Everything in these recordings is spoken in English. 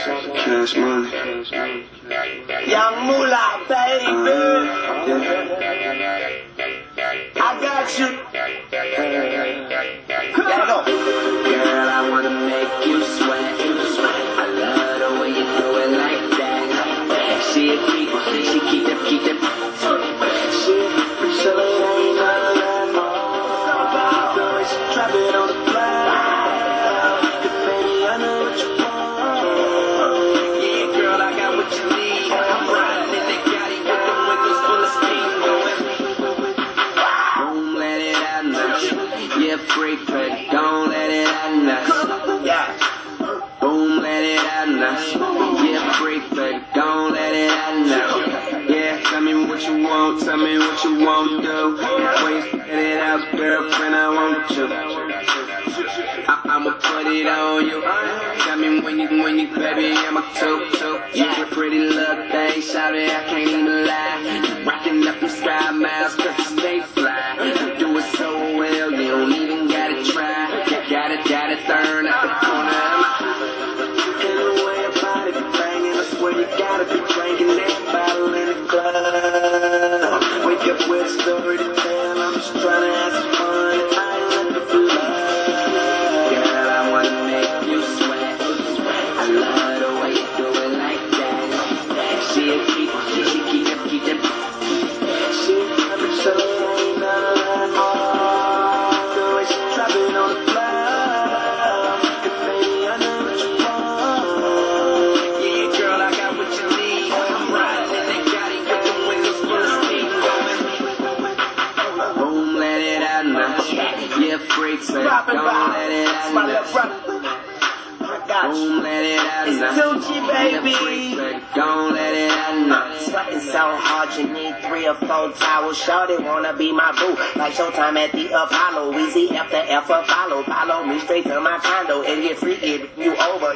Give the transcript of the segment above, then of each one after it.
Cash money. Young Moolah, baby. I got you. Let go. Girl, I wanna make you sweat. I love the way you do it like that. She a freak, she keep it, keep it. She so it ain't none of that more. Girl, she drop it on the you want, do. When you it out, girlfriend, I want you. I, I'ma put it on you. Tell me when you, when you, baby, I'm a two, two. You a pretty little thing, shout it, I can't even lie. Rocking up them sky miles, Yeah, freak, but Drop it, don't let it It's my little brother. I got you. Boom, let it out It's. Tunechi, baby. don't let it out now. Sweating so hard you need three or four towels. Shorty wanna be my boo. Like Showtime at the Apollo. Easy after F for follow. Follow me straight to my condo and get freaky you over.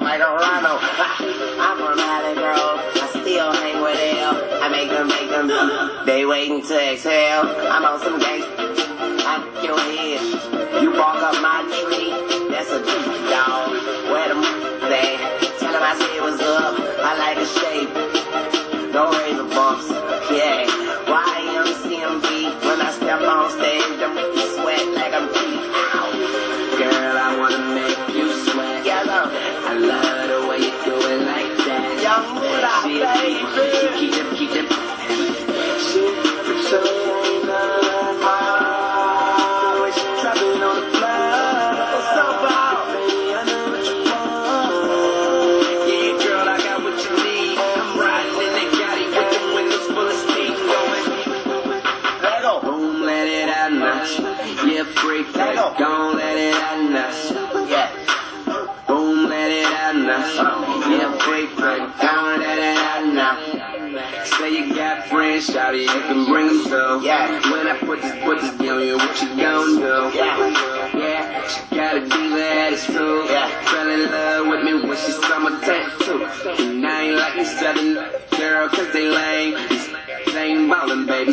Like a rhino. I'm from Hollygrove. I still hang with L. I make them, make them. They waiting to exhale. I'm on some gangsta. I your head. You walk up my tree. That's a tree, dog. Where them they? Tell them I said what's up. I like the shape. No razor bumps. Yeah, freak, go. don't let it out now. Yeah. Boom, let it out now. Yeah, freak, don't let it out now. Say you got friends, it, you can bring them through. Yeah. When I put this, put this on you, what you gon' do? Yeah. Yeah, she got a diva attitude. Yeah. Fell in love with me when she saw my tattoo. And I ain't like me southern girl, cause they lame. They ain't ballin', baby,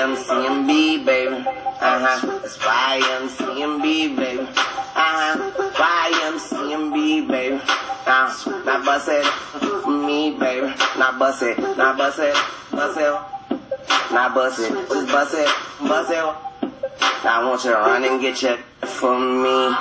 YMCMB, baby. Uh-huh. It's YMCMB, baby. Uh-huh. YMCMB, baby. Uh, now bust it. Me, baby. Now bust it. Now bust it. Bust it. Now bust it. Just bust it. Bust it. Now I want you to run and get your for me.